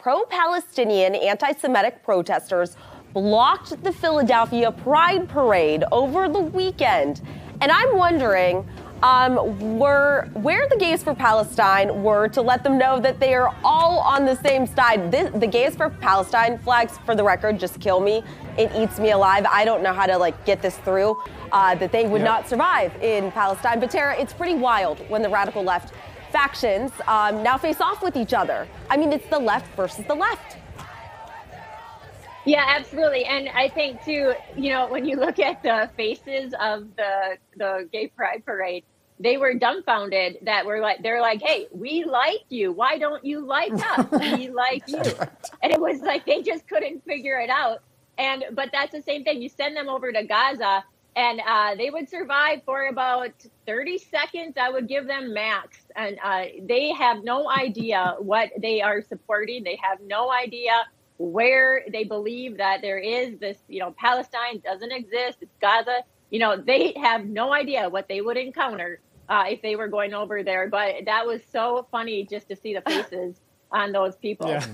pro Palestinian anti Semitic protesters blocked the Philadelphia Pride Parade over the weekend. And I'm wondering um, were where the Gays for Palestine were to let them know that they are all on the same side. This, the Gays for Palestine flags, for the record, just kill me. It eats me alive. I don't know how to like get this through. Uh, that they would yep. not survive in Palestine. But Tera, it's pretty wild when the radical left factions um, now face off with each other. I mean, it's the left versus the left. Yeah, absolutely. And I think too, you know, when you look at the faces of the the gay pride parade, they were dumbfounded that we're like they're like, Hey, we like you. Why don't you like us? we like you. And it was like they just couldn't figure it out. And but that's the same thing. You send them over to Gaza and uh, they would survive for about 30 seconds. I would give them max. And uh, they have no idea what they are supporting. They have no idea where they believe that there is this you know palestine doesn't exist. It's gaza. You know they have no idea what they would encounter uh, if they were going over there. But that was so funny just to see the faces on those people. Yeah.